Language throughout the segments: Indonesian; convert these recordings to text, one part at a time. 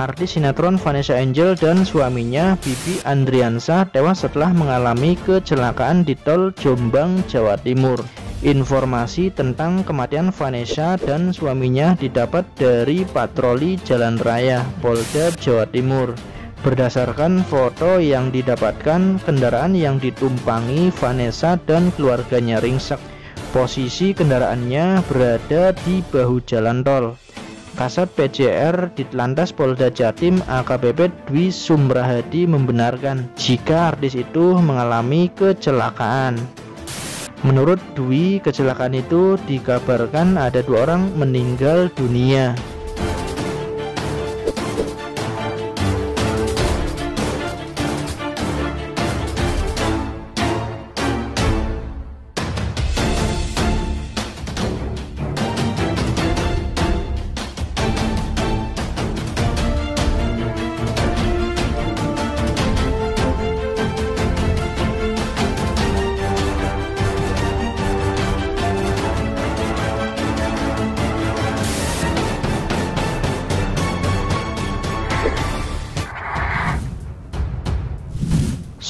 Artis sinetron Vanessa Angel dan suaminya Bibi Andriansa tewas setelah mengalami kecelakaan di tol Jombang, Jawa Timur. Informasi tentang kematian Vanessa dan suaminya didapat dari patroli jalan raya Polda Jawa Timur. Berdasarkan foto yang didapatkan, kendaraan yang ditumpangi Vanessa dan keluarganya ringsek. Posisi kendaraannya berada di bahu jalan tol. Kasat PJR di Telantas Polda Jatim AKBP Dwi Sumrahadi membenarkan jika artis itu mengalami kecelakaan. Menurut Dwi, kecelakaan itu dikabarkan ada dua orang meninggal dunia.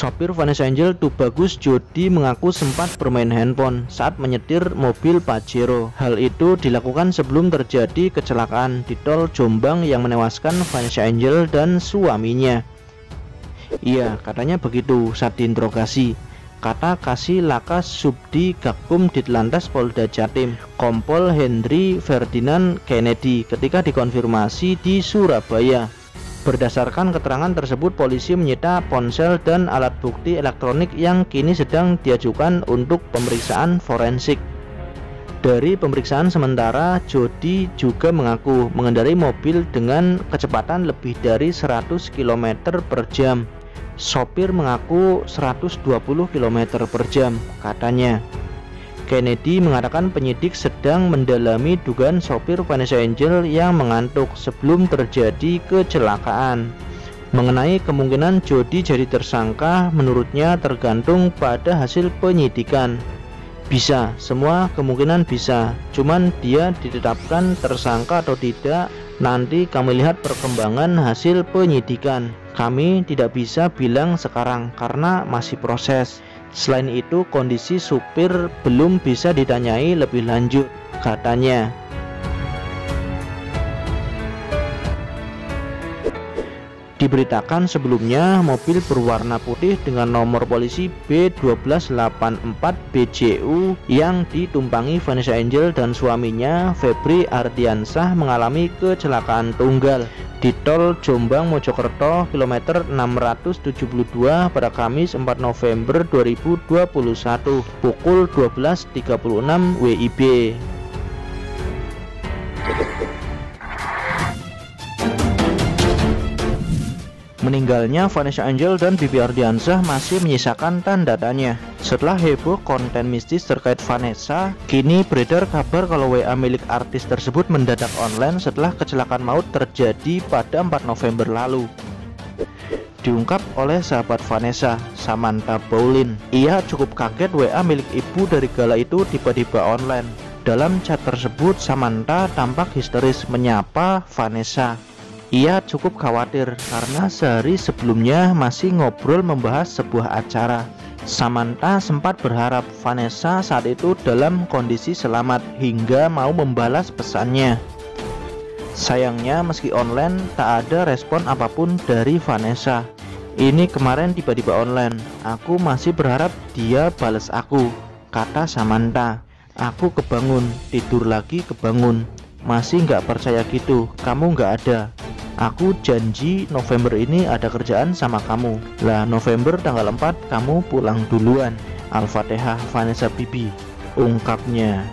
Sopir Vanessa Angel Tubagus Jody mengaku sempat bermain handphone saat menyetir mobil Pajero. Hal itu dilakukan sebelum terjadi kecelakaan di tol Jombang yang menewaskan Vanessa Angel dan suaminya. Iya, katanya begitu saat diinterogasi. Kata kasih Laka Subdi Gakum di Telantas Polda Jatim, Kompol Henry Ferdinand Kennedy ketika dikonfirmasi di Surabaya. Berdasarkan keterangan tersebut, polisi menyita ponsel dan alat bukti elektronik yang kini sedang diajukan untuk pemeriksaan forensik. Dari pemeriksaan sementara, Jody juga mengaku mengendarai mobil dengan kecepatan lebih dari 100 km per jam. Sopir mengaku 120 km per jam, katanya. Kennedy mengatakan penyidik sedang mendalami dugaan sopir Vanessa Angel yang mengantuk sebelum terjadi kecelakaan. Mengenai kemungkinan Jody jadi tersangka, menurutnya tergantung pada hasil penyidikan. Bisa, semua kemungkinan bisa. Cuman dia ditetapkan tersangka atau tidak, nanti kami lihat perkembangan hasil penyidikan. Kami tidak bisa bilang sekarang karena masih proses. Selain itu, kondisi supir belum bisa ditanyai lebih lanjut, katanya. Diberitakan sebelumnya mobil berwarna putih dengan nomor polisi B1284BJU yang ditumpangi Vanessa Angel dan suaminya Febri Ardiansah mengalami kecelakaan tunggal di tol Jombang Mojokerto kilometer 672 pada Kamis 4 November 2021 pukul 12.36 WIB. Meninggalnya Vanessa Angel dan Bibi Ardiansah masih menyisakan tanda tanya. Setelah heboh konten mistis terkait Vanessa, kini beredar kabar kalau WA milik artis tersebut mendadak online setelah kecelakaan maut terjadi pada 4 November lalu. Diungkap oleh sahabat Vanessa, Samantha Paulin. Ia cukup kaget WA milik ibu dari gala itu tiba-tiba online. Dalam chat tersebut, Samantha tampak histeris menyapa Vanessa. Ia cukup khawatir karena sehari sebelumnya masih ngobrol membahas sebuah acara. Samantha sempat berharap Vanessa saat itu dalam kondisi selamat hingga mau membalas pesannya. Sayangnya meski online tak ada respon apa pun dari Vanessa. Ini kemarin tiba-tiba online. Aku masih berharap dia balas aku, kata Samantha. Aku kebangun, tidur lagi kebangun. Masih nggak percaya gitu, kamu nggak ada. Aku janji November ini ada kerjaan sama kamu. Lah November tanggal 4 kamu pulang duluan. Al-Fatihah Vanessa Bibi ungkapnya.